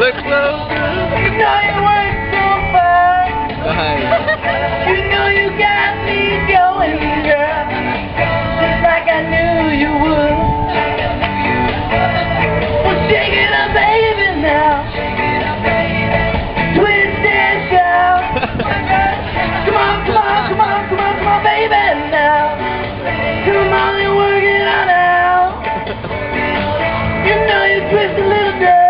Look so You know you work so fine. Bye. You know you got me going, girl. Just like I knew you would. Well, shake it up, baby, now. Twist and shout. Come on, come on, come on, come on, come on, baby, now. Come on and work it on out. You know you twist a little girl.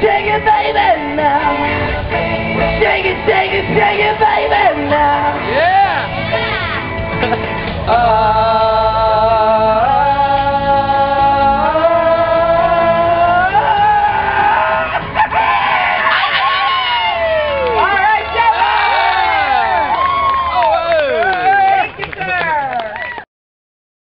shake it, baby.